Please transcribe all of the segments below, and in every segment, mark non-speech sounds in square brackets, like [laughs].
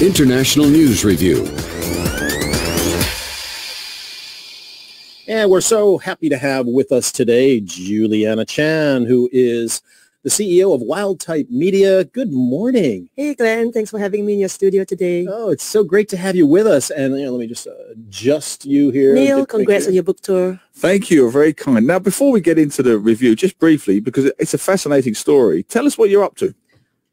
International News Review. And we're so happy to have with us today Juliana Chan, who is the CEO of Wildtype Media. Good morning. Hey, Glenn. Thanks for having me in your studio today. Oh, it's so great to have you with us. And you know, let me just uh, adjust you here. Neil, congrats on your book tour. Thank you. Very kind. Now, before we get into the review, just briefly, because it's a fascinating story, tell us what you're up to.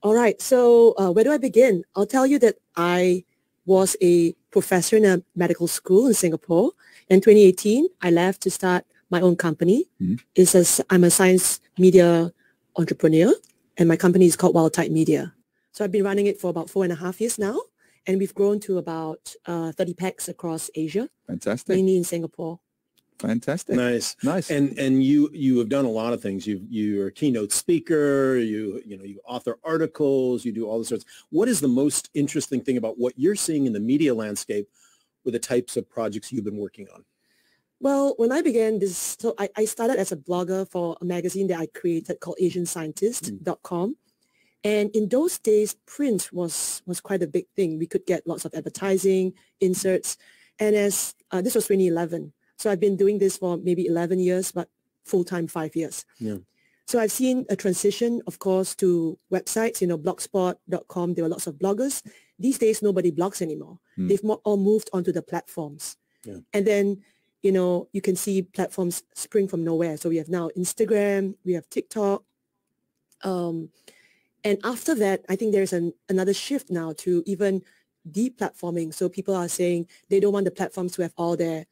All right. So uh, where do I begin? I'll tell you that I was a professor in a medical school in Singapore. In 2018, I left to start my own company. Mm-hmm. It's a, I'm a science media entrepreneur, and my company is called Wild Media. So I've been running it for about four and a half years now, and we've grown to about uh, 30 packs across Asia. Fantastic. Mainly in Singapore. Fantastic. Nice. Nice. And and you you have done a lot of things. You you're a keynote speaker, you you know, you author articles, you do all the sorts. What is the most interesting thing about what you're seeing in the media landscape with the types of projects you've been working on? Well, when I began this, so I, I started as a blogger for a magazine that I created called AsianScientist.com. Mm. And in those days, print was, was quite a big thing. We could get lots of advertising, inserts. And as uh, this was 2011, so I've been doing this for maybe 11 years, but full-time five years. Yeah. So I've seen a transition, of course, to websites, you know, blogspot.com. There were lots of bloggers. These days, nobody blogs anymore. Mm. They've all moved onto the platforms. Yeah. And then, you know, you can see platforms spring from nowhere. So we have now Instagram, we have TikTok. Um, and after that, I think there's an, another shift now to even deplatforming. So people are saying they don't want the platforms to have all their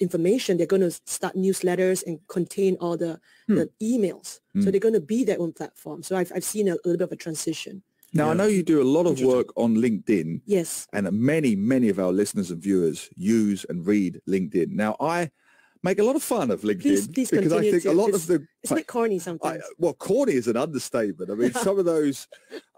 information. They're going to start newsletters and contain all the, hmm. the emails. Hmm. So they're going to be their own platform. So I've, I've seen a, a little bit of a transition. Now, yeah. I know you do a lot of work on LinkedIn. Yes. And many, many of our listeners and viewers use and read LinkedIn. Now, I make a lot of fun of LinkedIn please, please because I think to, a lot of the it's a bit corny sometimes. I, well, corny is an understatement. I mean, [laughs] some of those,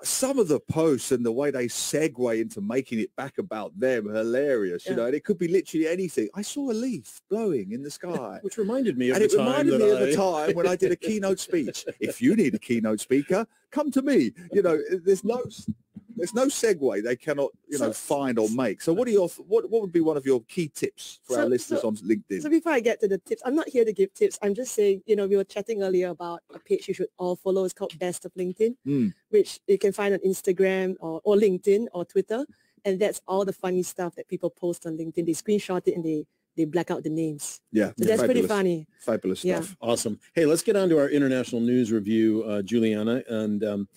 some of the posts and the way they segue into making it back about them, hilarious. You yeah. know, and it could be literally anything. I saw a leaf blowing in the [laughs] sky, which reminded me of and it reminded me I... of the time when I did a keynote speech. [laughs] if you need a keynote speaker, come to me. You know, there's no there's no segue they cannot, you know, find or make. So what are your what what would be one of your key tips for so, our listeners so, on LinkedIn? So before I get to the tips, I'm not here to give tips. I'm just saying, you know, we were chatting earlier about a page you should all follow. It's called Best of LinkedIn, mm. which you can find on Instagram or, or LinkedIn or Twitter. And that's all the funny stuff that people post on LinkedIn. They screenshot it and they they black out the names. Yeah, so that's fabulous. pretty funny. Fabulous stuff. Yeah. Awesome. Hey, let's get on to our international news review, uh, Juliana. And um,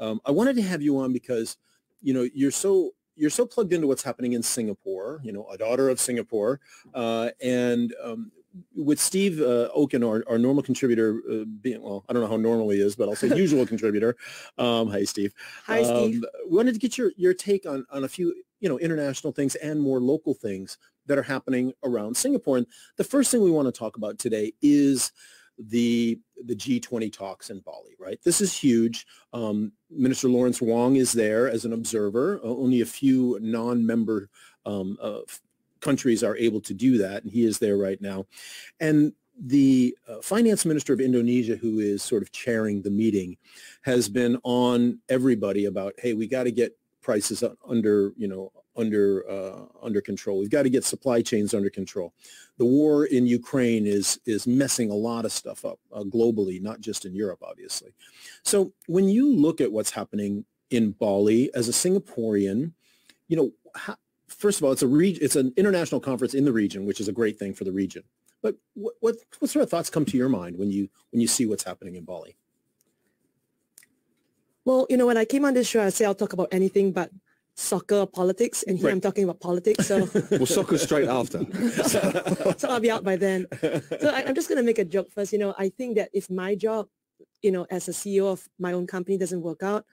um, I wanted to have you on because you know, you're so you're so plugged into what's happening in Singapore, you know, a daughter of Singapore, uh, and um, with Steve uh, Okun, our, our normal contributor, uh, being well, I don't know how normal he is, but I'll say [laughs] usual contributor. Um, hi, Steve. Hi, um, Steve. We wanted to get your your take on on a few you know international things and more local things that are happening around Singapore. And the first thing we want to talk about today is the the G20 talks in Bali, right? This is huge. Um, Minister Lawrence Wong is there as an observer. Only a few non-member um, uh, countries are able to do that, and he is there right now. And the uh, finance minister of Indonesia, who is sort of chairing the meeting, has been on everybody about, hey, we got to get prices under, you know, under uh, under control. We've got to get supply chains under control. The war in Ukraine is is messing a lot of stuff up uh, globally, not just in Europe, obviously. So when you look at what's happening in Bali as a Singaporean, you know, first of all, it's a re- it's an international conference in the region, which is a great thing for the region. But what, what what sort of thoughts come to your mind when you when you see what's happening in Bali? Well, you know, when I came on this show, I say I'll talk about anything but soccer politics, and here right. I'm talking about politics. So [laughs] well, soccer straight after. [laughs] so, so, I'll be out by then. So I, am just going to make a joke first. You know, I think that if my job, you know, as a CEO of my own company doesn't work out,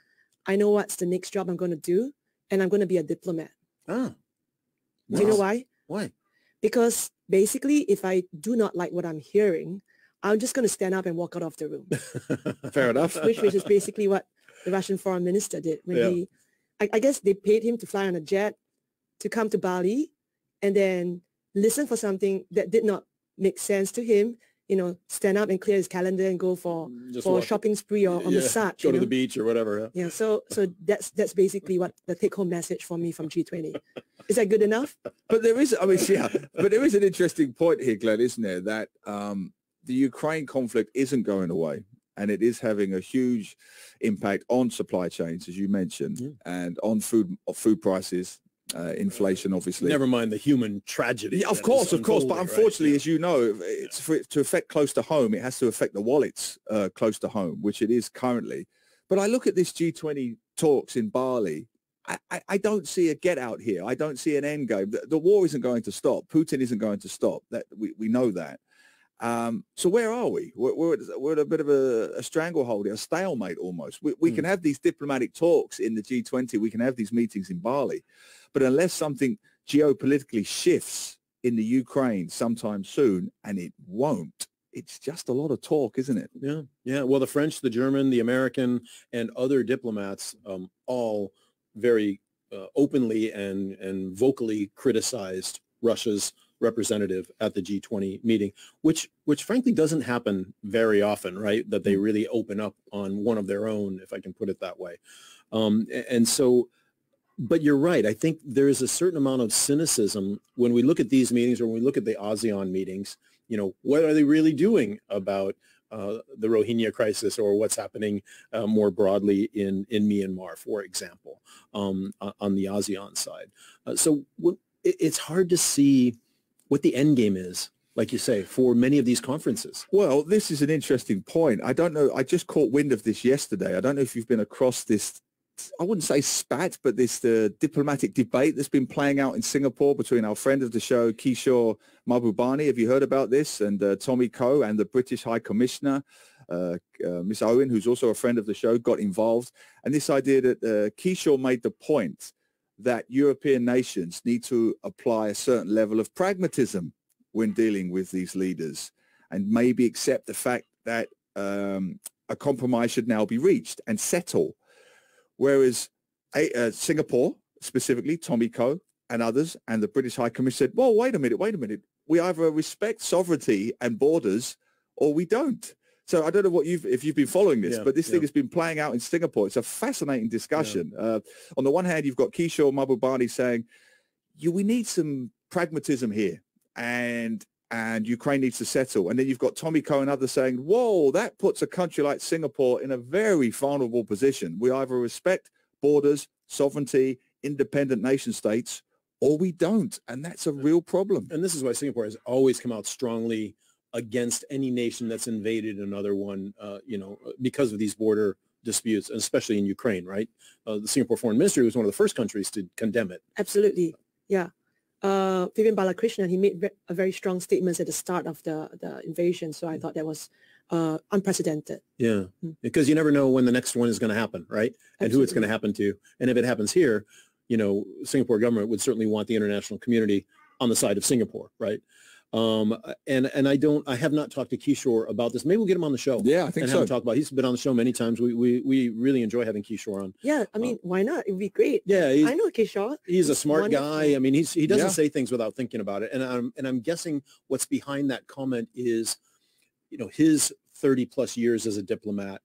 I know what's the next job I'm going to do, and I'm going to be a diplomat. Ah. Do you know why? Why? Because basically, if I do not like what I'm hearing, I'm just going to stand up and walk out of the room. [laughs] Fair enough. Which, which is basically what the Russian foreign minister did when yeah. he I, I guess they paid him to fly on a jet to come to Bali and then listen for something that did not make sense to him you know, stand up and clear his calendar and go for Just for a shopping spree or, or yeah, massage. Go to know? the beach or whatever. yeah. Yeah, so so that's that's basically what the take home message for me from G20. Is that good enough? [laughs] But there is, I mean, yeah, but there is an interesting point here, Glenn, isn't there? That um, the Ukraine conflict isn't going away and it is having a huge impact on supply chains, as you mentioned, Yeah. and on food food prices, uh, inflation, obviously. Never mind the human tragedy. Yeah, of course, of course. But unfolding, right? unfortunately, Yeah. as you know, it's for it to affect close to home, it has to affect the wallets uh, close to home, which it is currently. But I look at this G20 talks in Bali. I, I, I don't see a get out here. I don't see an end game. The, the war isn't going to stop. Putin isn't going to stop. That we, we know that. Um, so where are we? We're, we're, at, we're at a bit of a, a stranglehold, a stalemate almost. We, we Hmm. can have these diplomatic talks in the G20. We can have these meetings in Bali. But unless something geopolitically shifts in the Ukraine sometime soon, and it won't, it's just a lot of talk, isn't it? Yeah, yeah. Well, the French, the German, the American, and other diplomats um, all very uh, openly and and vocally criticized Russia's representative at the G20 meeting, which which frankly doesn't happen very often, right? That they really open up on one of their own, if I can put it that way. Um, and so, but you're right. I think there is a certain amount of cynicism when we look at these meetings or when we look at the ASEAN meetings. You know, what are they really doing about uh, the Rohingya crisis or what's happening uh, more broadly in, in Myanmar, for example, um, on the ASEAN side. Uh, so it's hard to see what the end game is, like you say, for many of these conferences. Well, this is an interesting point. I don't know. I just caught wind of this yesterday. I don't know if you've been across this. I wouldn't say spat, but this uh, diplomatic debate that's been playing out in Singapore between our friend of the show, Kishore Mahbubani. Have you heard about this? And uh, Tommy Koh and the British High Commissioner, uh, uh, Miss Owen, who's also a friend of the show, got involved. And this idea that uh, Kishore made the point that European nations need to apply a certain level of pragmatism when dealing with these leaders and maybe accept the fact that um, a compromise should now be reached and settle. Whereas uh, Singapore, specifically Tommy Koh and others, and the British High Commission said, well, wait a minute, wait a minute. We either respect sovereignty and borders or we don't. So I don't know what you've if you've been following this, Yeah, but this thing has been playing out in Singapore. It's a fascinating discussion. Uh, on the one hand, you've got Kishore Mahbubani saying, "You, we need some pragmatism here, and and Ukraine needs to settle." And then you've got Tommy Koh and others saying, "Whoa, that puts a country like Singapore in a very vulnerable position. We either respect borders, sovereignty, independent nation states, or we don't, and that's a real problem." And this is why Singapore has always come out strongly against any nation that's invaded another one, uh, you know, because of these border disputes, especially in Ukraine, right? Uh, the Singapore Foreign Ministry was one of the first countries to condemn it. Absolutely. Yeah. Uh, Vivian Balakrishnan, he made a very strong statements at the start of the, the invasion. So I thought that was uh, unprecedented. Yeah, Mm. because you never know when the next one is going to happen, right? And who it's going to happen to. And if it happens here, you know, Singapore government would certainly want the international community on the side of Singapore, right? Um, and and I don't, I have not talked to Kishore about this. Maybe we'll get him on the show. Yeah, I think and so. have him talk about. He's been on the show many times. We we we really enjoy having Kishore on. Yeah, I mean, why not? It would be great. Yeah, I know Kishore. he's a He's smart guy. I mean, he's he doesn't Yeah. say things without thinking about it. And I'm and I'm guessing what's behind that comment is, you know, his 30 plus years as a diplomat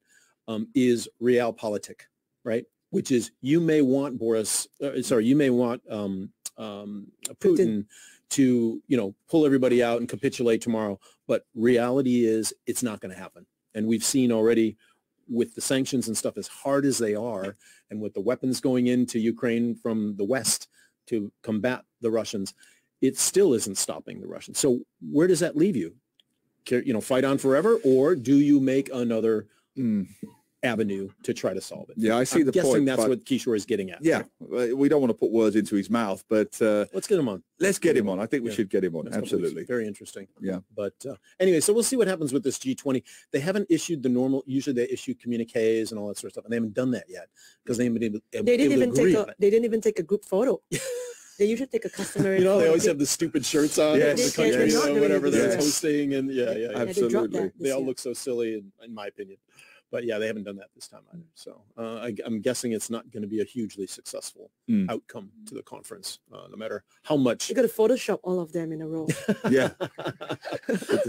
um, is realpolitik, right? Which is you may want Boris, uh, sorry, you may want um, um, Putin, Putin. To you know pull everybody out and capitulate tomorrow, but reality is it's not going to happen. And we've seen already with the sanctions and stuff as hard as they are, and with the weapons going into Ukraine from the West to combat the Russians, it still isn't stopping the Russians. So where does that leave you? You know, fight on forever, or do you make another Mm. Avenue to try to solve it? Yeah, I see I'm the guessing point. that's what Kishore is getting at. Yeah, uh, we don't want to put words into his mouth, but uh, Let's get him on. let's get him on. I think we Yeah. should get him on. next. Absolutely. Very interesting. Yeah. But uh, anyway, so we'll see what happens with this G20. They haven't issued the normal, usually they issue communiques and all that sort of stuff, and they haven't done that yet because they haven't been able, They didn't able to even agree take a. They didn't even take a group photo. [laughs] they usually take a customary. You know, they always have the stupid shirts on Yes. the country, they're you know, whatever it they're hosting, and yeah, yeah, yeah. Yeah, they Absolutely. They all year. look so silly, in, in my opinion. But yeah, they haven't done that this time either. So uh, I, I'm guessing it's not going to be a hugely successful Mm. outcome to the conference, uh, no matter how much. You got to Photoshop all of them in a row. [laughs] Yeah.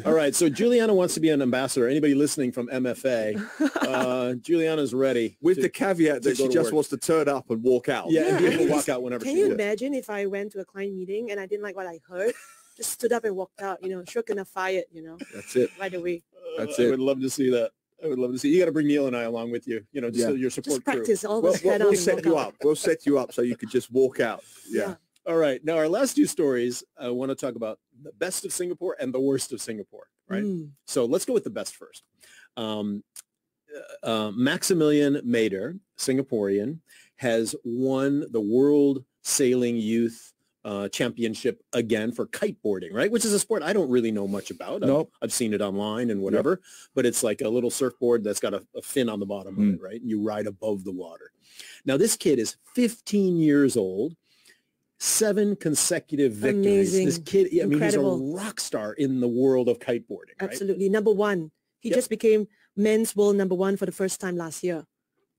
All right. So Juliana wants to be an ambassador. Anybody listening from MFA, [laughs] uh, Juliana's ready. With to- the caveat that she just work. wants to turn up and walk out. yeah, and be able to walk out whenever Can she you wants. imagine if I went to a client meeting and I didn't like what I heard? Just stood up and walked out, you know, sure gonna fire it, you know, That's it. right away. That's Uh, I it. would love to see that. I would love to see. You got to bring Neil and I along with you. You know, just Yeah. so your support Just crew. practice all We'll, we'll, we'll set you out. up. We'll set you up so you could just walk out. Yeah. All right. Now, our last two stories, I want to talk about the best of Singapore and the worst of Singapore, right? Mm. So let's go with the best first. Um, uh, Maximilian Maeder, Singaporean, has won the World Sailing Youth uh, Championship again for kiteboarding, right? Which is a sport I don't really know much about. I've, I've seen it online and whatever, but it's like a little surfboard that's got a, a fin on the bottom Mm. of it, right? And you ride above the water. Now, this kid is 15 years old, seven consecutive victories. This Amazing. kid, I mean, he's a Incredible. rock star in the world of kiteboarding, right? Absolutely. Number one. He Yep. just became men's world number one for the first time last year,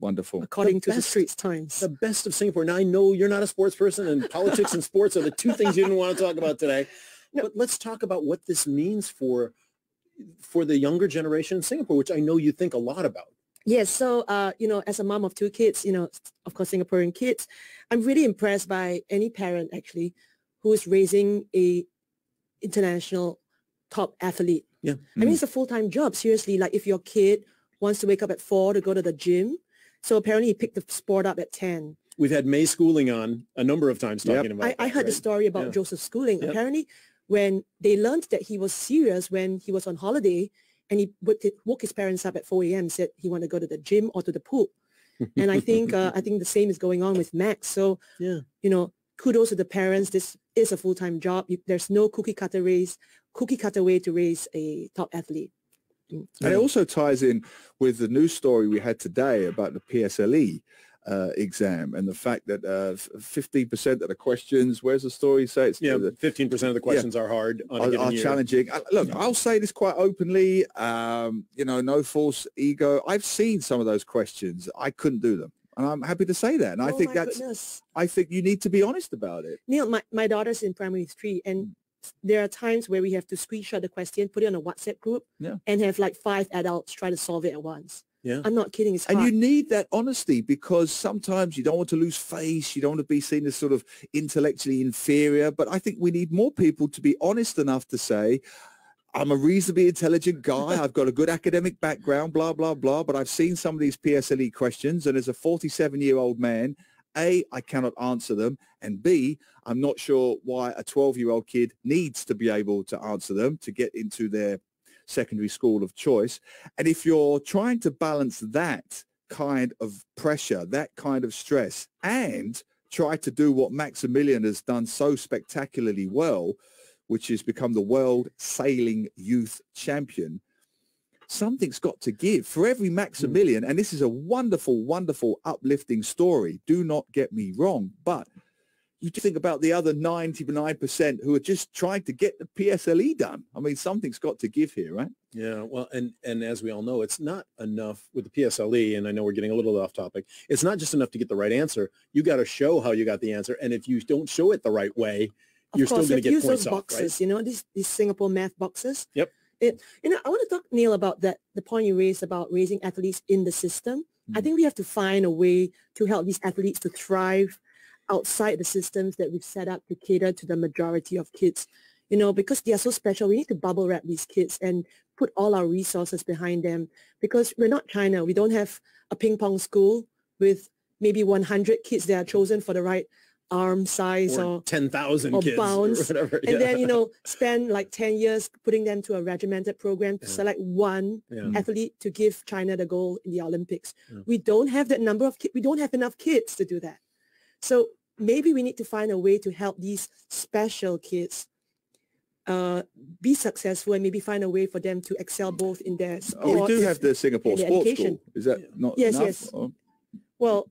Wonderful. according to the best- Straits Times. the best of Singapore. Now I know you're not a sports person, and [laughs] politics and sports are the two things you didn't want to talk about today. But let's talk about what this means for for the younger generation in Singapore, which I know you think a lot about. Yes. So, uh, you know, as a mom of two kids, you know, of course, Singaporean kids, I'm really impressed by any parent actually who is raising a international top athlete. Yeah. I mean, it's a full-time job. Seriously, like if your kid wants to wake up at four to go to the gym, so apparently he picked the sport up at 10. We've had May Schooling on a number of times Yep. talking about. I, I that, heard the story about Yeah. Joseph Schooling. Yep. Apparently, when they learned that he was serious when he was on holiday, and he woke, woke his parents up at 4 a.m. said he wanted to go to the gym or to the pool. [laughs] and I think uh, I think the same is going on with Max. So Yeah. you know, kudos to the parents. This is a full time job. You, there's no cookie cutter raise, cookie cutter way to raise a top athlete. Mm. And it also ties in with the news story we had today about the PSLE uh, exam and the fact that uh, 15% of the questions, where's the story say? It's Yeah, the- fifteen percent of the questions are hard on a are, given are year. challenging. Uh, Look, I'll say this quite openly. Um, you know, no false ego. I've seen some of those questions. I couldn't do them, and I'm happy to say that. And I oh think that's. goodness. I think you need to be honest about it. Neil, my, my daughter's in primary three and there are times where we have to screenshot the question, put it on a WhatsApp group Yeah. and have like five adults try to solve it at once. Yeah. I'm not kidding. It's And hard. you need that honesty because sometimes you don't want to lose face. You don't want to be seen as sort of intellectually inferior. But I think we need more people to be honest enough to say, I'm a reasonably intelligent guy. I've got a good academic background, blah, blah, blah. But I've seen some of these PSLE questions. And as a 47-year-old man, A, I cannot answer them. And B, I'm not sure why a 12-year-old kid needs to be able to answer them to get into their secondary school of choice. And if you're trying to balance that kind of pressure, that kind of stress, and try to do what Maximilian has done so spectacularly well, which is become the world sailing youth champion, something's got to give. For every hmm. Maximilian, and this is a wonderful, wonderful, uplifting story, do not get me wrong, but you think about the other 99% who are just trying to get the PSLE done. I mean, something's got to give here, right? Yeah, well, and and as we all know, it's not enough with the PSLE, and I know we're getting a little off topic. It's not just enough to get the right answer. You got to show how you got the answer, and if you don't show it the right way, of you're course, still you going have to to get use points those off, boxes, you know, these, these Singapore math boxes. Yep. It, you know, I want to talk, Neil, about that, the point you raised about raising athletes in the system. I Mm. think we have to find a way to help these athletes to thrive outside the systems that we've set up to cater to the majority of kids. You know, because they are so special, we need to bubble wrap these kids and put all our resources behind them because we're not China. We don't have a ping pong school with maybe 100 kids that are chosen for the right arm size Or or ten thousand or kids bounce, or whatever. and then you know [laughs] spend like 10 years putting them to a regimented program to Yeah. select one Yeah. athlete to give China the gold in the Olympics. Yeah. We don't have that number of kids. We don't have enough kids to do that. So maybe we need to find a way to help these special kids uh, be successful and maybe find a way for them to excel both in their sports. Oh, we do have the Singapore Sports education. School. Is that not Yes, enough? yes. Or- Well,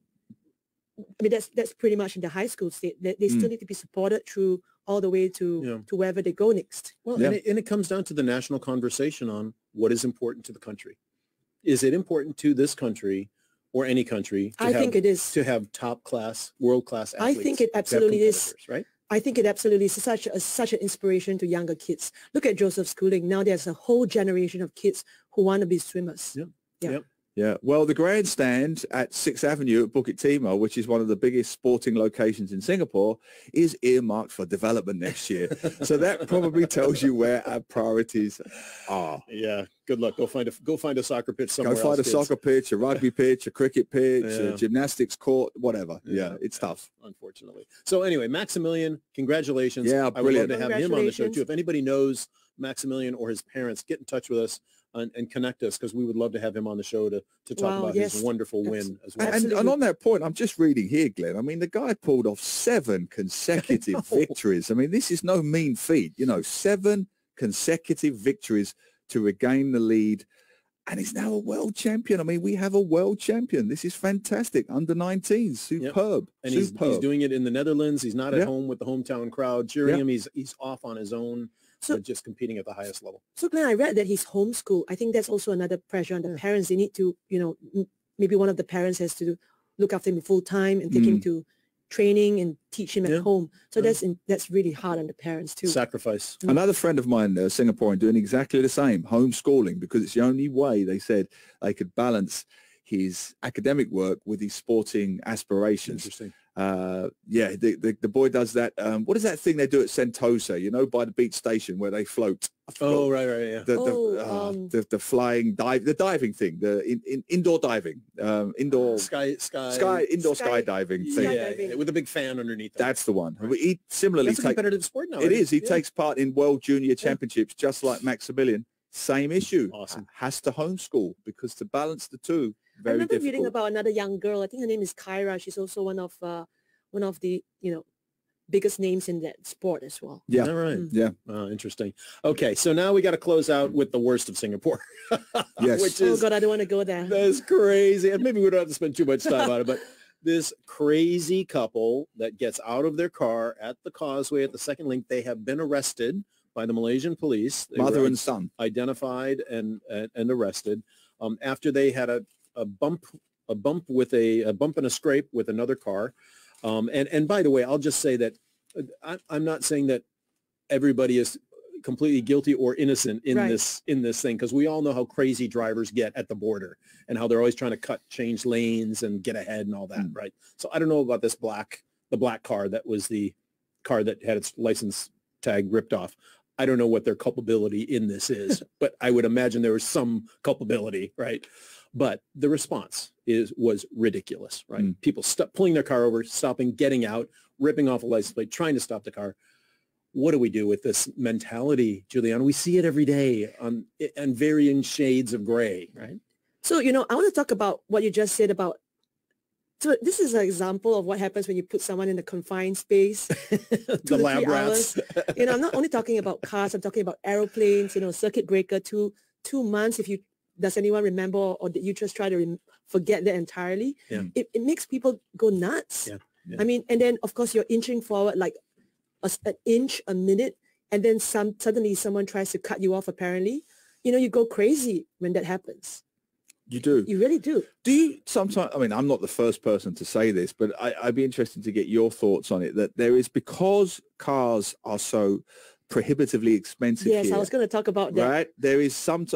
I mean that's that's pretty much in the high school state. They, they still hmm. need to be supported through all the way to Yeah. to wherever they go next. Well, Yeah. and, it, and it comes down to the national conversation on what is important to the country. is it important to this country or any country to I have, think it is. to have top class, world class I think it absolutely is. Right? I think it absolutely is such a, such an inspiration to younger kids. Look at Joseph Schooling. Now there's a whole generation of kids who want to be swimmers. Yeah. Yeah. Yep. Yeah, well, the grandstand at Sixth Avenue at Bukit Timah, which is one of the biggest sporting locations in Singapore, is earmarked for development next year. so that [laughs] probably tells you where our priorities are. Yeah. Good luck. Go find a go find a soccer pitch somewhere. Go find else, a kids. soccer pitch, a rugby [laughs] pitch, a cricket pitch, Yeah. a gymnastics court, whatever. Yeah, Yeah, it's yeah. tough. unfortunately. So anyway, Maximilian, congratulations. Yeah, I would love brilliant. to have him on the show too. Congratulations. If anybody knows Maximilian or his parents, get in touch with us and, and connect us because we would love to have him on the show to, to talk Wow, about yes. his wonderful win as well. And, and, and on that point, I'm just reading here, Glenn. I mean, the guy pulled off seven [laughs] consecutive know. victories. I mean, this is no mean feat. You know, seven consecutive victories to regain the lead. And he's now a world champion. I mean, we have a world champion. This is fantastic. Under 19, superb. and he's, superb. he's doing it in the Netherlands. He's not at Yeah. home with the hometown crowd cheering Yeah. him. He's he's off on his own, So- so just competing at the highest level. So Glenn, I read that he's homeschooled. I think that's also another pressure on the Yeah. parents. They need to, you know, m- maybe one of the parents has to look after him full time and take him Mm. to training and teach him at home. So Yeah. that's in, that's really hard on the parents too. Sacrifice. Another friend of mine, uh, Singaporean, doing exactly the same, homeschooling, because it's the only way they said they could balance his academic work with his sporting aspirations. Interesting. Uh, yeah, the, the, the boy does that. Um, what is that thing they do at Sentosa, you know, by the beach station where they float? Oh right, right, yeah. The, the, Oh, uh, um, the, the flying dive, the diving thing, the in, in, indoor diving, um, indoor Sky, sky, sky, indoor Sky- skydiving yeah, thing. Skydiving. yeah, with a big fan underneath. it. That's the one. Right. He similarly That's a take, competitive sport now. it is. He Yeah. takes part in World Junior Championships, just like Maximilian. Same issue. Awesome. Has to homeschool because to balance the two, I remember difficult. reading about another young girl. I think her name is Kyra. She's also one of uh, one of the you know biggest names in that sport as well. Yeah. All right. Mm. Yeah. Oh, interesting. Okay, so now we got to close out with the worst of Singapore. [laughs] Yes. Which Oh is God, I don't want to go there. that's crazy. And maybe we don't have to spend too much time on it, but [laughs] this crazy couple that gets out of their car at the causeway at the second link, they have been arrested by the Malaysian police. They Mother and son. identified and and, and arrested um, after they had a, a bump a bump with a, a bump and a scrape with another car. Um, and and by the way, I'll just say that uh, I, I'm not saying that everybody is completely guilty or innocent in Right. this in this thing because we all know how crazy drivers get at the border and how they're always trying to cut change lanes and get ahead and all that Mm. right so i don't know about this black the black car that was the car that had its license tag ripped off i don't know what their culpability in this is [laughs] but i would imagine there was some culpability right but the response is was ridiculous right Mm. people st- pulling their car over stopping getting out ripping off a license plate trying to stop the car what do we do with this mentality, Juliana? We see it every day on and varying shades of gray, right? So, you know, I want to talk about what you just said about. So this is an example of what happens when you put someone in a confined space. [laughs] the to lab rats. you know, I'm not only talking about cars. I'm talking about aeroplanes. You know, circuit breaker. Two two months. If you does anyone remember, or did you just try to forget that entirely? Yeah. It, it makes people go nuts. Yeah, yeah. I mean, and then of course you're inching forward like a an inch a minute, and then some suddenly someone tries to cut you off. Apparently, you know, you go crazy when that happens. You do. You really do. Do you sometimes, I mean, I'm not the first person to say this, but I, I'd be interested to get your thoughts on it, that there is, because cars are so prohibitively expensive Yes, here, I was going to talk about that. right? There is some,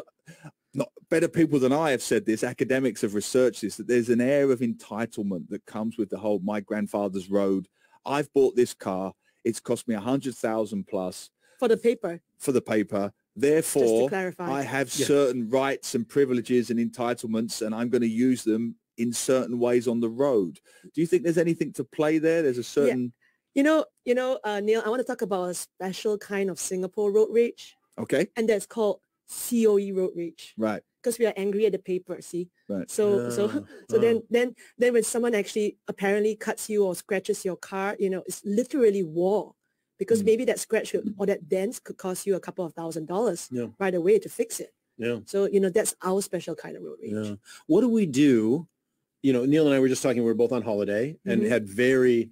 not better people than I have said this, academics have researched this, that there's an air of entitlement that comes with the whole my grandfather's road. I've bought this car. It's cost me a hundred thousand plus For the paper, for the paper. Just to Therefore. I have Yeah. certain rights and privileges and entitlements, and I'm going to use them in certain ways on the road. Do you think there's anything to play there? There's a certain You know, you know, uh, Neil, I want to talk about a special kind of Singapore road rage, okay, and that's called COE road rage right, because we are angry at the paper. See, right. so so Ah, [laughs] so ah. then then then when someone actually apparently cuts you or scratches your car, you know, it's literally war because Mm. maybe that scratch could- or that dent could cost you a couple of thousand dollars Yeah. right away to fix it. Yeah. So you know, that's our special kind of road rage. Yeah. What do we do? You know, Neil and I were just talking. We were both on holiday and Mhm. had very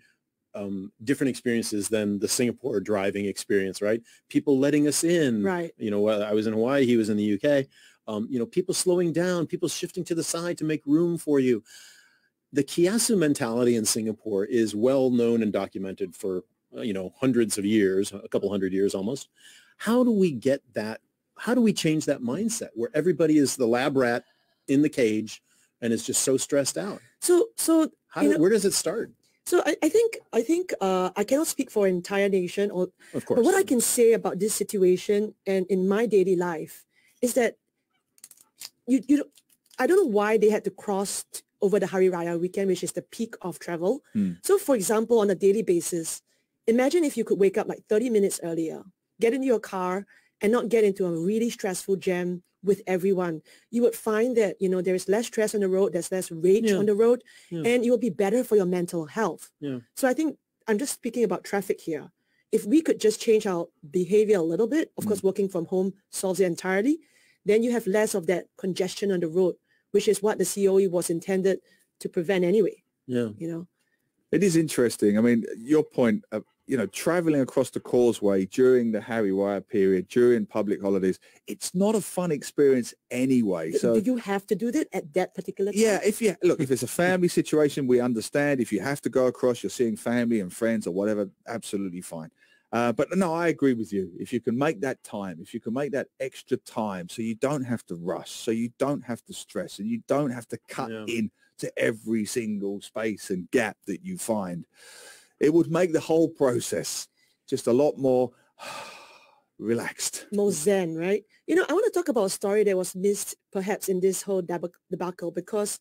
um, different experiences than the Singapore driving experience. Right? People letting us in. Right. You know, I was in Hawaii. He was in the UK. um, you know, people slowing down, people shifting to the side to make room for you. The kiasu mentality in Singapore is well known and documented for, you know, hundreds of years, a couple hundred years almost. How do we get that? How do we change that mindset where everybody is the lab rat in the cage and is just so stressed out? So, so How, know- where does it start? So I, I think I think uh, I cannot speak for an entire nation, or Of course. but what I can say about this situation and in my daily life is that you you don't- I don't know why they had to cross over the Hari Raya weekend, which is the peak of travel. Hmm. So for example, on a daily basis, imagine if you could wake up like 30 minutes earlier, get into your car, and not get into a really stressful jam with everyone. You would find that you know there is less stress on the road, there's less rage Yeah. on the road, Yeah. and it will be better for your mental health. Yeah. So I think I'm just speaking about traffic here. If we could just change our behavior a little bit, of Mm. course, working from home solves it entirely, then you have less of that congestion on the road, which is what the COE was intended to prevent anyway, yeah. you know? It is interesting. I mean, your point, of, you know, traveling across the causeway during the Hari Raya period, during public holidays, it's not a fun experience anyway. So Do you have to do that at that particular time? yeah, if you look, if it's a family situation, we understand. If you have to go across, you're seeing family and friends or whatever, absolutely fine. Uh, but no, I agree with you. If you can make that time, if you can make that extra time, so you don't have to rush, so you don't have to stress, and you don't have to cut Yeah. in to every single space and gap that you find, it would make the whole process just a lot more [sighs] relaxed. more zen, right? You know, I want to talk about a story that was missed perhaps in this whole deb- debacle because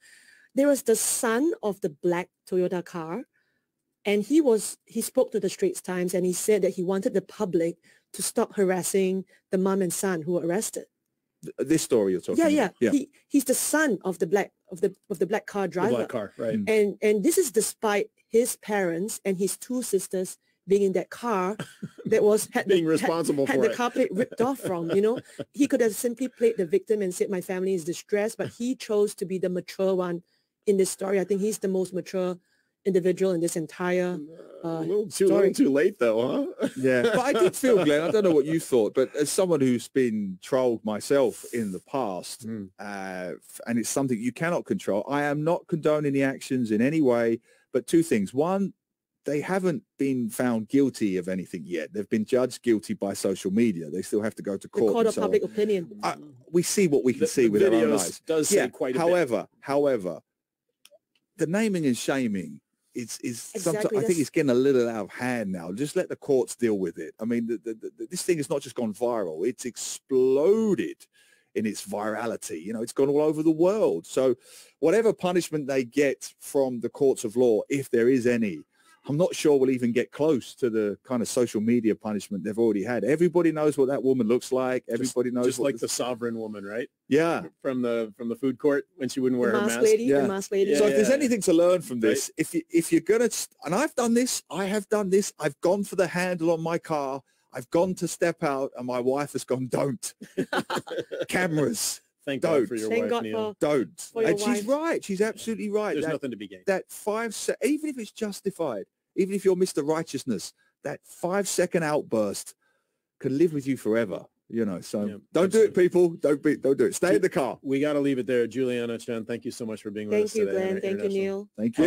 there was the son of the black Toyota car and he was he spoke to the Straits Times and he said that he wanted the public to stop harassing the mom and son who were arrested. Th- This story you're talking Yeah, yeah. about. Yeah. He he's the son of the black of the of the black car The driver. black car, right? Mm. And and this is despite his parents and his two sisters being in that car [laughs] that was had Being had- responsible had for the it. car plate ripped off from, you know. [laughs] He could have simply played the victim and said, my family is distressed, but he chose to be the mature one in this story. I think he's the most mature individual in this entire, a uh, little too, little too late though, huh? Yeah, [laughs] but I did feel, Glenn, I don't know what you thought, but as someone who's been trolled myself in the past, Mm. uh, and it's something you cannot control, I am not condoning the actions in any way, but two things. One, they haven't been found guilty of anything yet. They've been judged guilty by social media. They still have to go to the court. court and of so on. public opinion. I- we see what we can The- see the with our own eyes. does say Yeah. quite a bit. However, however, the naming and shaming sometimes Exactly, I think it's getting a little out of hand now. Just let the courts deal with it. I mean, the, the, the, this thing has not just gone viral; it's exploded in its virality. You know, it's gone all over the world. So, whatever punishment they get from the courts of law, if there is any. I'm not sure we'll even get close to the kind of social media punishment they've already had. Everybody knows what that woman looks like. Everybody knows Just what like the- the sovereign woman, right? yeah. From the from the food court when she wouldn't The wear her mask mask. lady, Yeah. the mask lady. Yeah, so if there's yeah. anything to learn from Right. this, if you if you're gonna, and I've done this, I have done this. I've gone for the handle on my car. I've gone to step out, and my wife has gone, "Don't." [laughs] Cameras, Thank Don't. God for your Thank wife, God Neil. for don't. For your and she's right. She's absolutely right. There's that, nothing to be gained. that five se- even if it's justified, even if you're Mr. Righteousness, that five second outburst can live with you forever. You know, so Yeah, don't do it, people. Don't be, don't do it. Stay in the car. We got to leave it there. Juliana Chan, thank you so much for being with Thank us you, today. on Glenn. Thank you, Neil. Thank you.